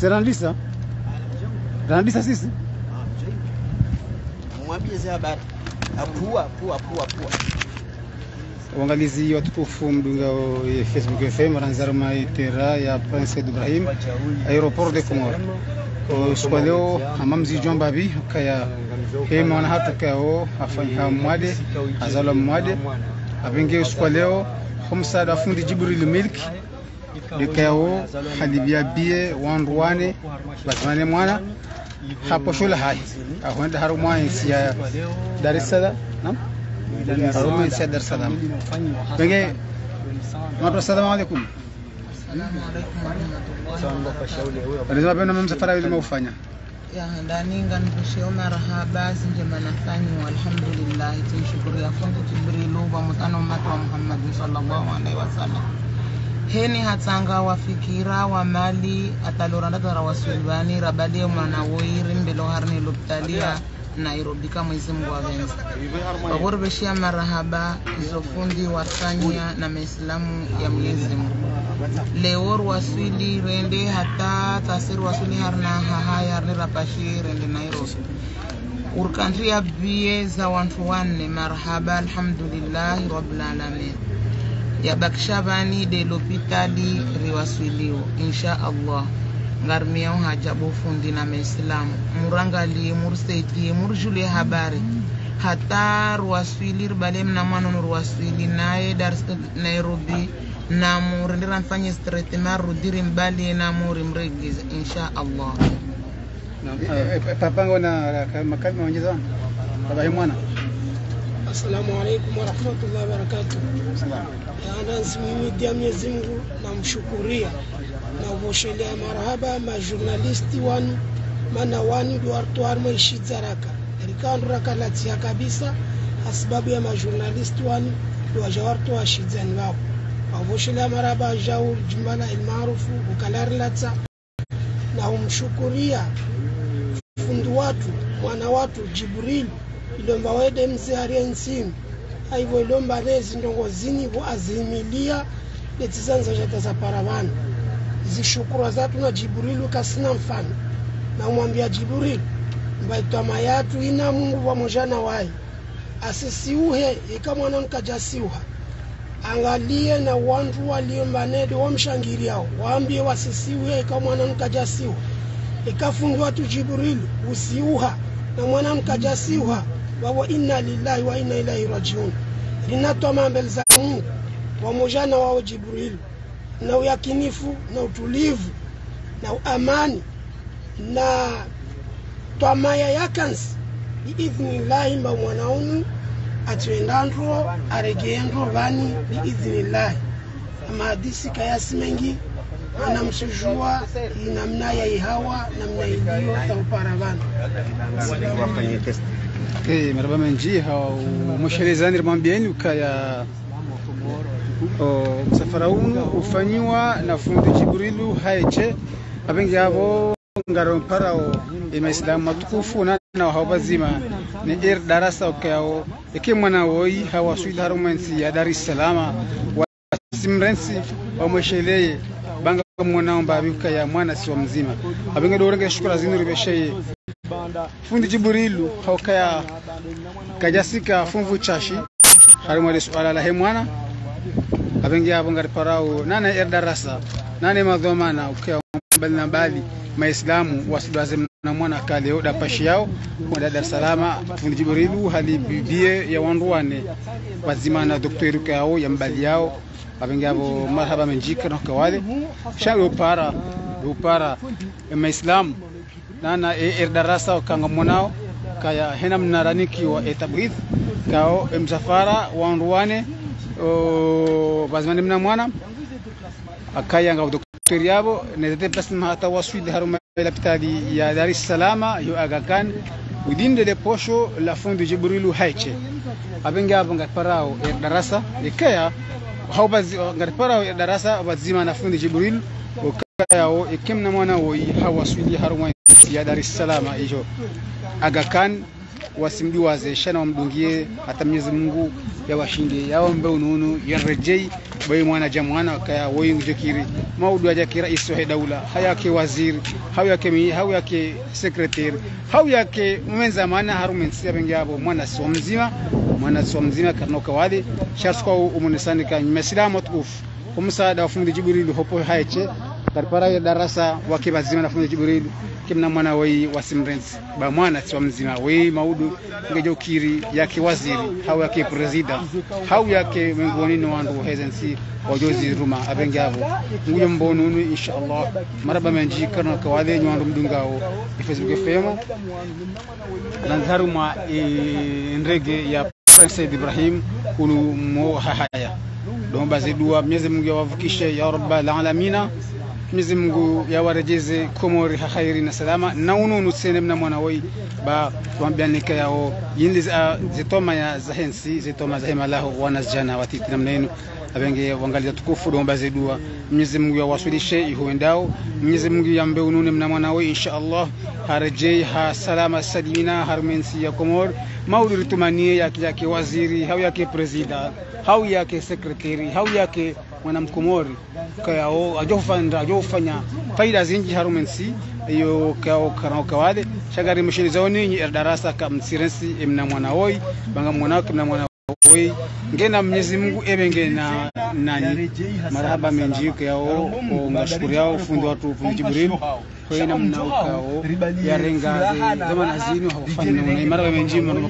Serandisa? Randisa sisi? Mwambie za habari. Apua, apua, apua, apua. Uangalizi watukufu mdunga wa Facebook FM ranzarma itera ya Prince Ibrahim aeroport de Comore. usiku leo amamzi jomba bi kaya hema wana hata kao afanya mwade azala mwade abenge usiku leo humsada fundi Jibril Milki likao hadibia bie wanduane basmane mwana hapo shule hai haru harumwa ya Dar es Salaam nam harumwa ya Dar es Salaam benge Matu assalamu alaikum. Alizima pena msafara ile maufanya. ya ndaninga nikusheo marahaba zinjema nafanyiwa alhamdulillah tinshukuru ya fundi jibrilu wa mutano matu wa Muhammad sallallahu alaihi wasallam heni hatsanga wafikira wa mali atalorandadara wasulbani rabalie mwana woiri mbelo harni loptalia nairobi ka mwezi mungu wavenza wakurbeshia marahaba izofundi wasanya na maislamu ya mwenyezi mungu. Leor waswili rende hata tasir waswili harna hahaya harni rapashi rende nairobi. Bie za wantu wanne marahaba alhamdulillahi rabbilalamin yabakisha bani de lopitali riwaswilio insha allah. Ngarmiao hajabu fundi na maislamu murangalie mursaidie murjulie habari. Hata ruwaswili ribale mna mwana ruwaswili naye dar nairobi namu rendera mfanye stretema rudiri mbali namu rimregize insha allah. Papa ngona makali maongeza baba ya mwana. Assalamu alaikum warahmatullahi wabarakatuh. Yaandansi mimi dia Mwenyezi Mungu namshukuria na uvoshelea marhaba majurnalisti wanu mana wanu duartuarmo ishidzaraka erikandura kalatia kabisa asibabu ya majurnalisti wanu duwajawartu washidzani wao wavoshelea marhaba jaur jumbala ilmaarufu ukalarilata na umshukuria fundi watu mwana watu Jibril ilomba wede mzee ariye nsimu aivo ilomba lezi ndongozini vo azimilia letizanza jata za paravana. Zishukura zatu na jiburilu kasina mfano. Na jiburilu mbaitwama yatu ina Mungu pamoja wayi wai. Asisiuhe ika mwana nkajasiuha. Angalie na wantu waliombanede wamshangiriao waambie wasisiuhe ika mwana nkajasiuha. Ikafungiwa watu jiburilu usiuha na mwana nkajasiuha wawo inna lillahi wa inna ilaihi rajiun. Linatwama mbele za Mungu. Wamojana wao Jibril. Na uyakinifu na utulivu na amani na twamaya yakansi biidhnillahi mba mwanaunu atwendandro aregeendro vani biidhnillahi amahadisi kayasi mengi anamsujua namna ya ihawa namna iliyo tauparavana Okay, maraba menji hao mshelezani rimwambieni ukaya msafara unu ufanyiwa na fundi Jibrilu haeche abengi abo ngaro mparao imaislamu matukufu na na hao bazima. Ni ir darasa ukayao eke mwana woi hawa swila mwensi ya Dar es Salaam wa simrensi banga mwanao mbabi ukaya mwana siwa mzima. Abinga dorenge shukura zinu ribesheye fundi Jibrilu haukaya kajasika funvu chashi. Harimwale suala la he mwana. Abinga abonga ngari nana erdarasa nane madhomana ukaya mbali na mbali maislamu wasidwaze na mwana kale oda pashi yao kwa Dar es Salaam fundi Jibrilu hali bibie ya wanduane wazima na daktari kao ya mbali yao abengi abo marhaba menjika na kawale shalo para upara maislam nana e er darasa kanga mwanao kaya hena mnaraniki wa etabrith kao msafara wanduane o bazmani mna mwana akaya nga daktari yabo nezete plasma hata waswidi haruma ila pitali ya Dar es Salaam yo Aga Khan udinde de posho la fundi Jibrilu haiche abenge abo ngaparao ya darasa ikaya haubazi ngaparao ya darasa bazima na fundi Jibril ukayao ikimna mwana woi hawaswili harwa ya Dar es Salaam hiyo Aga Khan wasimduwaze shana wamdungie hata Mwenyezi Mungu yawashinde yaombe ununu yarejei bai mwana jamwana kaya woi jokiri maudu aja rais wa daula. Hayake waziri hau yake hau yake sekretari hau yake mwenza maana harumensi bengi abo mwana sio mzima mwana sio mzima karnoka kawadi sharsko umunisani ka mesilamu tukufu kumsaada wafundi Jibril hopo haiche karipara darasa wake bazima nafunza Jibril kimna mwana wei wasimrensi ba mwana sio mzima. Wei maudu ngejo kiri yake waziri hau yake presida hau yake mwingoni ni wandu hezensi wajozi ruma abenge abo nguyo mbonunu inshallah maraba menji karna kawale ni wandu mdungao. Facebook na lanzaru ma e, ndege ya Prince Ibrahim kunu mo haya don bazidua mwezi Mungu yawavukishe ya rabbal alamina Mwenyezi Mungu yawarejeze komori hakhairi na salama. Na ununu sene mna mwana woi ba tuambianika yao. Yindi zitoma ya zahensi zitoma za hema wana wanazjana watiti namna yenu abenge wangalia tukufu domba zedua dua Mwenyezi Mungu yawasilishe ihuendao Mwenyezi Mungu yambe unune mna mwana woi insha Allah. Harejei ha salama salimina harmensi ya komori. Mauli tumanie yake yake waziri hau yake presida hau yake sekretari hau yake mwanamkomori kayao ajofanda ajofanya faida zinji harumensi iyo kao karao kawale. Shagari mshini zoni ni darasa kam sirensi emna mwana oi banga mwana kimna mwana oi ngena mnyezi Mungu ebe ngena nani? Marhaba menji kayao ngashukuri yao fundi watu fundi Jibril. Kwa ina mnaukao yarenga zamana zinu hafanya na marhaba menji mwana